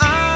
I.